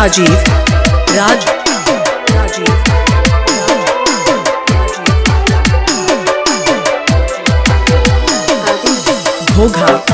Rajiv Raj Rajiv Ghogha